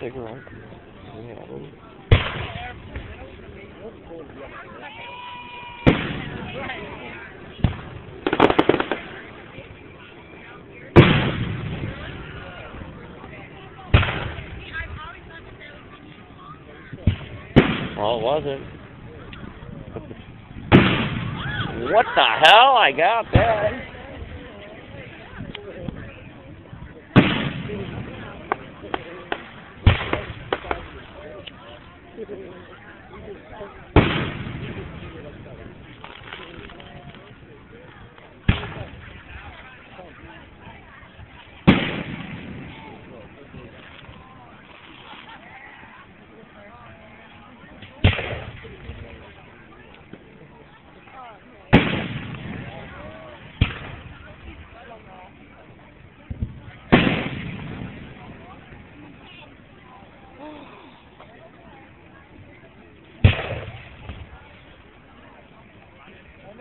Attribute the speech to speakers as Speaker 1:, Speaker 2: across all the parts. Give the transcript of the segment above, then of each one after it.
Speaker 1: cigarette. Well, it wasn't. what the hell? I got that. Thank you.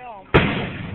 Speaker 1: Não.